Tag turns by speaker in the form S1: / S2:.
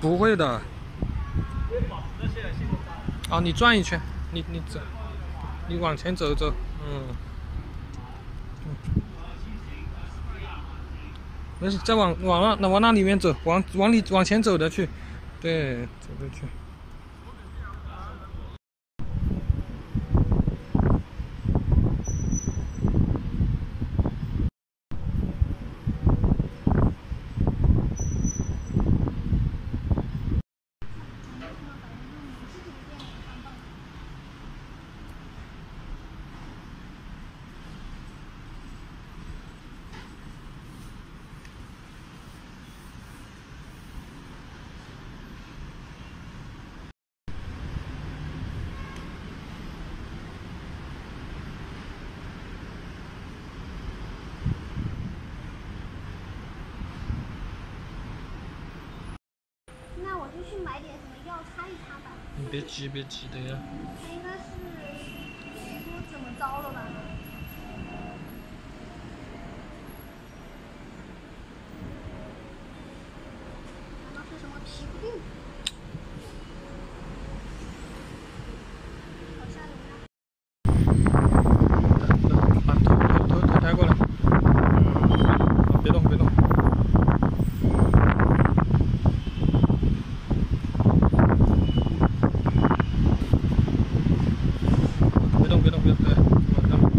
S1: 不会的。啊，你转一圈，你你走，你往前走走，嗯。没事，再往往那那往那里面走，往往里往前走的去，对，走着去。
S2: 去买点什么药擦一擦吧。
S1: 你别急，别急的呀。
S2: 他应该是说怎么着了吧？
S1: the,